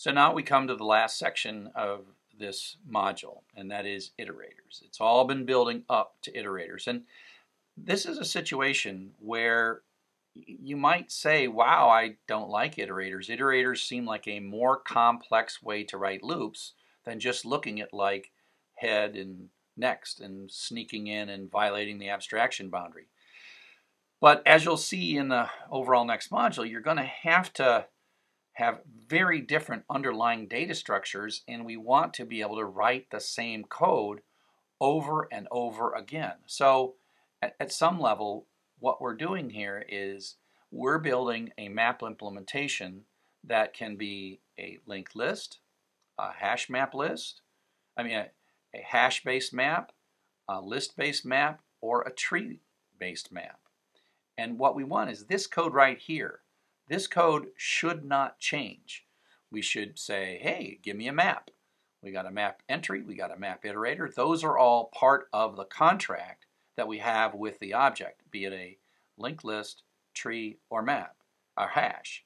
So now we come to the last section of this module, and that is iterators. It's all been building up to iterators. And this is a situation where you might say, wow, I don't like iterators. Iterators seem like a more complex way to write loops than just looking at like head and next and sneaking in and violating the abstraction boundary. But as you'll see in the overall next module, you're going to have to have very different underlying data structures and we want to be able to write the same code over and over again. So at, at some level, what we're doing here is we're building a map implementation that can be a linked list, a hash map list, I mean a, a hash-based map, a list-based map, or a tree-based map. And what we want is this code right here. This code should not change. We should say, hey, give me a map. We got a map entry, we got a map iterator. Those are all part of the contract that we have with the object, be it a linked list, tree, or map, our hash.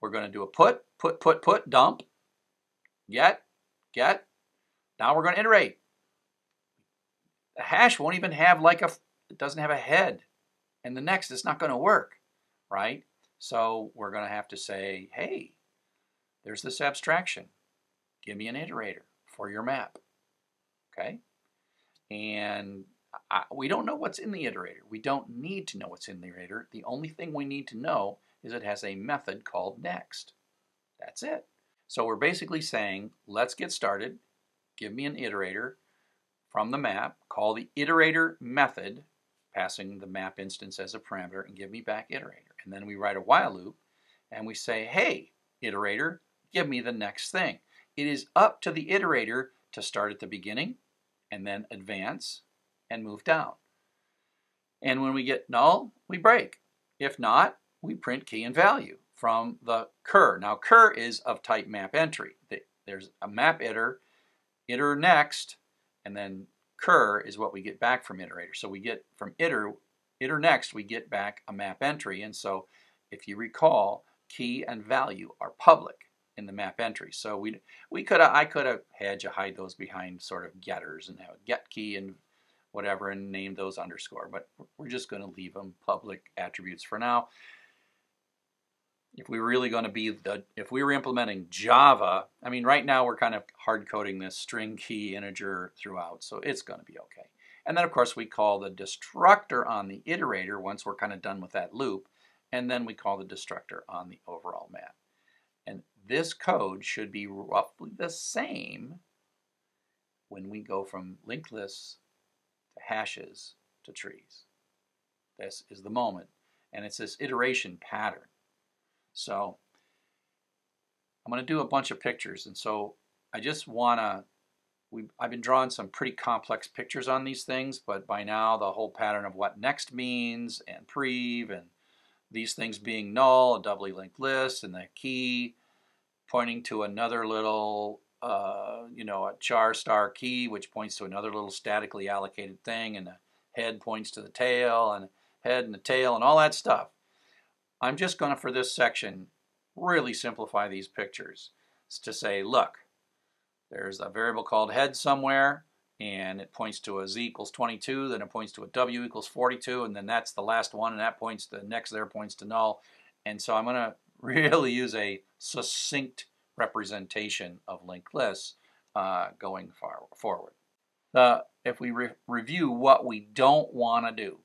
We're going to do a put, put, put, put, dump, get, get. Now we're going to iterate. The hash won't even have like a, it doesn't have a head. And the next, it's not going to work, right? So we're going to have to say, hey, there's this abstraction. Give me an iterator for your map, okay? And I, we don't know what's in the iterator. We don't need to know what's in the iterator. The only thing we need to know is it has a method called next. That's it. So we're basically saying, let's get started. Give me an iterator from the map. Call the iterator method, passing the map instance as a parameter, and give me back iterator. And then we write a while loop, and we say, hey, iterator, give me the next thing. It is up to the iterator to start at the beginning, and then advance, and move down. And when we get null, we break. If not, we print key and value from the cur. Now cur is of type map entry. There's a map iter, iter next, and then cur is what we get back from iterator. So we get from iter, iter next, we get back a map entry. And so if you recall, key and value are public in the map entry. So we we could I could have had you hide those behind sort of getters and have a get key and whatever and name those underscore, but we're just going to leave them public attributes for now. If we were really going to be the, if we were implementing Java, I mean, right now we're kind of hard coding this string key integer throughout, so it's going to be okay. And then of course we call the destructor on the iterator once we're kind of done with that loop, and then we call the destructor on the overall map. And this code should be roughly the same when we go from linked lists to hashes to trees. This is the moment. And it's this iteration pattern. So I'm going to do a bunch of pictures. And so I just want to, I've been drawing some pretty complex pictures on these things, but by now the whole pattern of what next means and prev and these things being null, a doubly linked list, and the key pointing to another little uh, you know, a char star key, which points to another little statically allocated thing, and the head points to the tail, and head and the tail, and all that stuff. I'm just going to, for this section, really simplify these pictures to say, look, there's a variable called head somewhere, and it points to a z equals 22, then it points to a w equals 42, and then that's the last one, and that points, the next there points to null. And so I'm going to really use a succinct representation of linked lists uh, going far forward. If we re review what we don't want to do,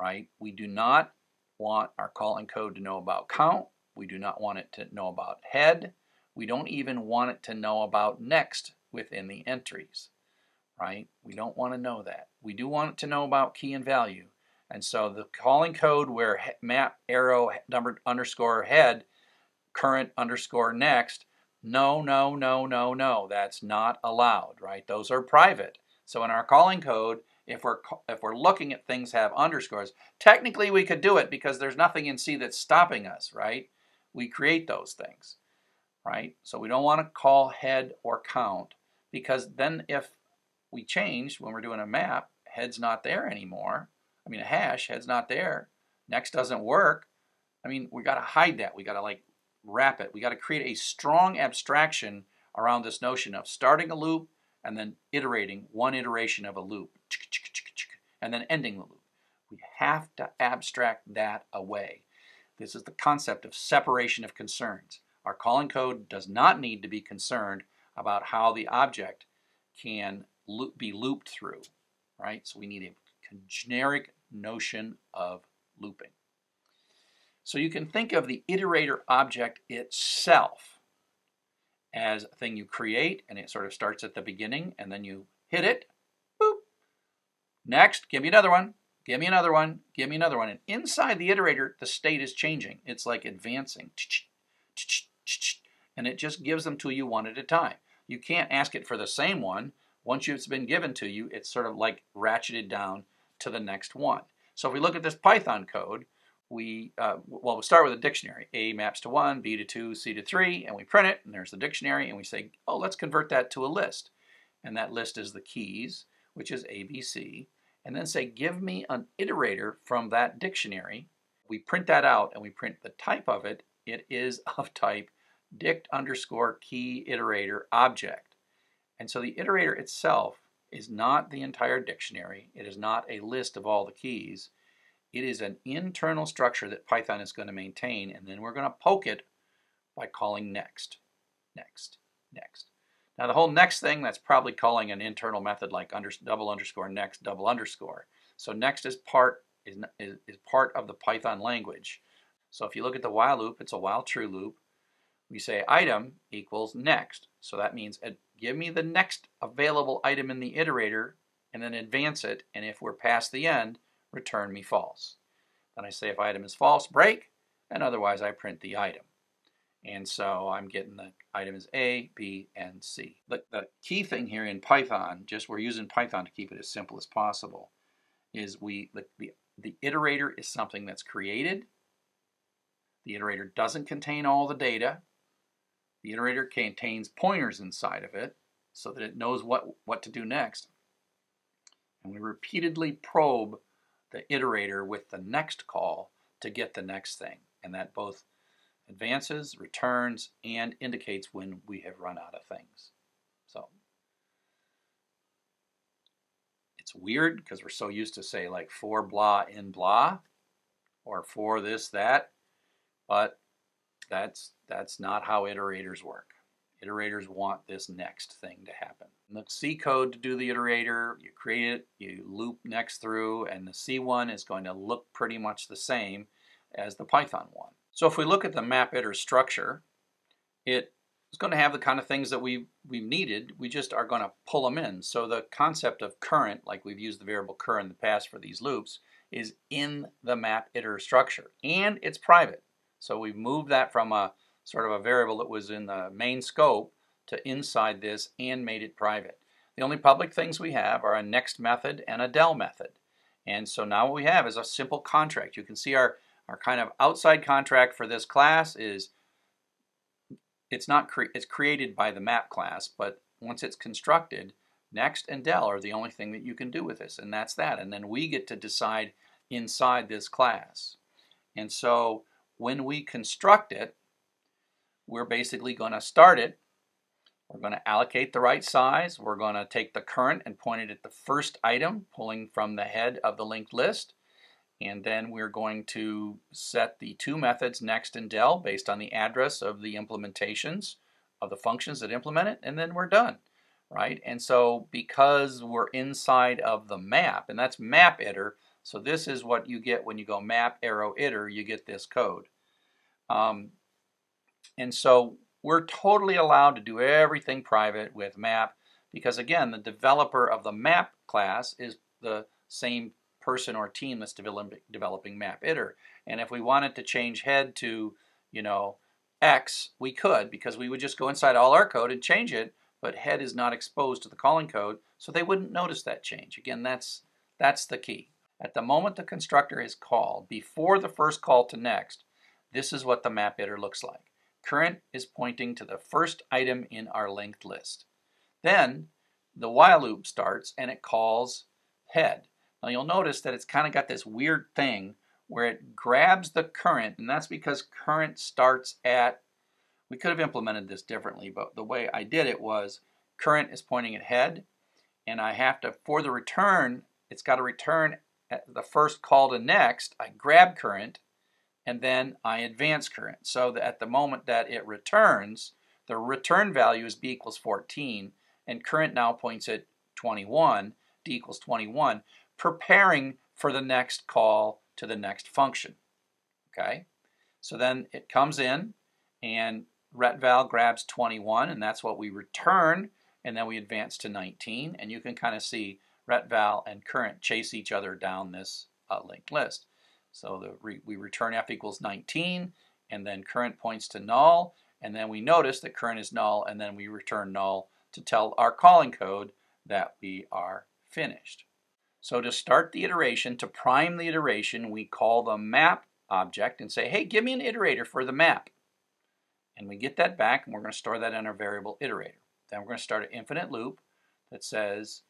right, we do not want our calling code to know about count. We do not want it to know about head. We don't even want it to know about next within the entries, right? We don't want to know that. We do want it to know about key and value. And so the calling code where map arrow number underscore head current underscore next no, no, no, no, no. That's not allowed, right? Those are private. So in our calling code, if we're if we're looking at things have underscores, technically we could do it because there's nothing in C that's stopping us, right? We create those things, right? So we don't want to call head or count because then if we change when we're doing a map, head's not there anymore. I mean a hash, head's not there. Next doesn't work. I mean, we got to hide that. We got to like wrap it. We got to create a strong abstraction around this notion of starting a loop and then iterating one iteration of a loop and then ending the loop. We have to abstract that away. This is the concept of separation of concerns. Our calling code does not need to be concerned about how the object can loop, be looped through, right? So we need a generic notion of looping. So you can think of the iterator object itself as a thing you create and it sort of starts at the beginning and then you hit it, boop. Next, give me another one, give me another one, give me another one. And inside the iterator, the state is changing. It's like advancing. And it just gives them to you one at a time. You can't ask it for the same one. Once it's been given to you, it's sort of like ratcheted down to the next one. So if we look at this Python code, we, uh, well, we'll start with a dictionary. A maps to 1, B to 2, C to 3, and we print it, and there's the dictionary, and we say, oh, let's convert that to a list. And that list is the keys, which is ABC, and then say, give me an iterator from that dictionary. We print that out, and we print the type of it. It is of type dict underscore key iterator object. And so the iterator itself is not the entire dictionary. It is not a list of all the keys. It is an internal structure that Python is going to maintain, and then we're going to poke it by calling next, next, next. Now the whole next thing, that's probably calling an internal method like under, double underscore next, double underscore. So next is part, is, is, is part of the Python language. So if you look at the while loop, it's a while true loop. We say item equals next. So that means uh, give me the next available item in the iterator and then advance it. And if we're past the end, return me false. Then I say if item is false, break, and otherwise I print the item. And so I'm getting the item is A, B, and C. The, the key thing here in Python, just we're using Python to keep it as simple as possible, is we the, the, the iterator is something that's created. The iterator doesn't contain all the data. The iterator contains pointers inside of it so that it knows what, what to do next. And we repeatedly probe the iterator with the next call to get the next thing. And that both advances, returns, and indicates when we have run out of things. So it's weird because we're so used to say like for blah in blah or for this, that, but that's, that's not how iterators work. Iterators want this next thing to happen. In the C code to do the iterator, you create it, you loop next through, and the C one is going to look pretty much the same as the Python one. So if we look at the map iter structure, it is going to have the kind of things that we, we've needed. We just are going to pull them in. So the concept of current, like we've used the variable cur in the past for these loops, is in the map iter structure. And it's private. So we've moved that from a sort of a variable that was in the main scope to inside this and made it private. The only public things we have are a next method and a del method. And so now what we have is a simple contract. You can see our, our kind of outside contract for this class is it's not cre it's created by the map class, but once it's constructed, next and del are the only thing that you can do with this, and that's that. And then we get to decide inside this class. And so when we construct it, we're basically going to start it. We're going to allocate the right size. We're going to take the current and point it at the first item, pulling from the head of the linked list. And then we're going to set the two methods next and del based on the address of the implementations of the functions that implement it, and then we're done, right? And so because we're inside of the map, and that's map iter, so this is what you get when you go map arrow iter, you get this code. Um, and so we're totally allowed to do everything private with map because again, the developer of the map class is the same person or team that's developing, developing map iter. And if we wanted to change head to, you know, X, we could because we would just go inside all our code and change it, but head is not exposed to the calling code, so they wouldn't notice that change. Again, that's, that's the key. At the moment the constructor is called, before the first call to next, this is what the map iter looks like. Current is pointing to the first item in our linked list. Then the while loop starts and it calls head. Now you'll notice that it's kind of got this weird thing where it grabs the current, and that's because current starts at We could have implemented this differently, but the way I did it was current is pointing at head, and I have to, for the return, it's got to return the first call to next. I grab current, and then I advance current. So that at the moment that it returns, the return value is b equals 14, and current now points at 21, d equals 21, preparing for the next call to the next function. Okay, so then it comes in, and retval grabs 21, and that's what we return, and then we advance to 19, and you can kind of see retval and current chase each other down this uh, linked list. So the re we return f equals 19, and then current points to null, and then we notice that current is null, and then we return null to tell our calling code that we are finished. So to start the iteration, to prime the iteration, we call the map object and say, hey, give me an iterator for the map. And we get that back, and we're going to store that in our variable iterator. Then we're going to start an infinite loop that says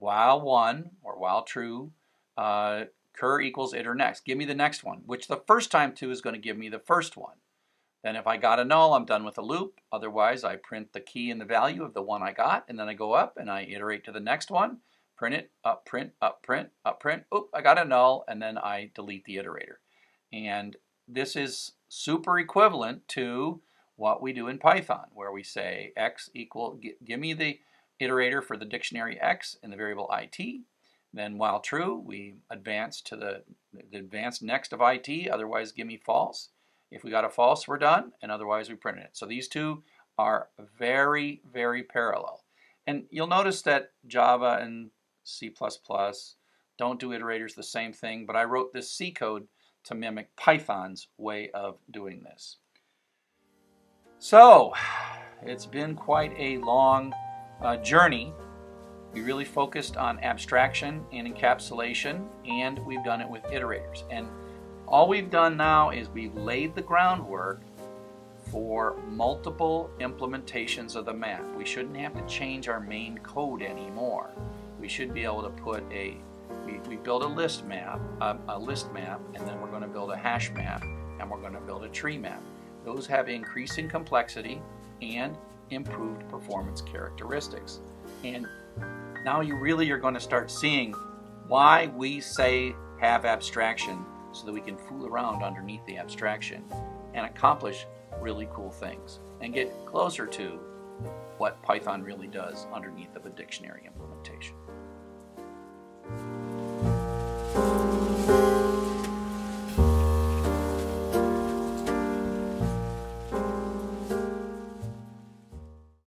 while 1, or while true, uh, cur equals iter next. Give me the next one, which the first time 2 is going to give me the first one. Then if I got a null, I'm done with the loop. Otherwise, I print the key and the value of the one I got, and then I go up and I iterate to the next one, print it, up, print, up, print, up, print. Oop, I got a null, and then I delete the iterator. And this is super equivalent to what we do in Python, where we say x equal, give me the iterator for the dictionary x and the variable it. Then while true, we advance to the, the advance next of it, otherwise give me false. If we got a false, we're done, and otherwise we printed it. So these two are very, very parallel. And you'll notice that Java and C++ don't do iterators the same thing, but I wrote this C code to mimic Python's way of doing this. So, it's been quite a long uh, journey. We really focused on abstraction and encapsulation, and we've done it with iterators. And all we've done now is we've laid the groundwork for multiple implementations of the map. We shouldn't have to change our main code anymore. We should be able to put a, we, we build a list map, a, a list map, and then we're going to build a hash map, and we're going to build a tree map. Those have increasing complexity and improved performance characteristics. And now you really are going to start seeing why we say have abstraction so that we can fool around underneath the abstraction and accomplish really cool things and get closer to what Python really does underneath of a dictionary implementation.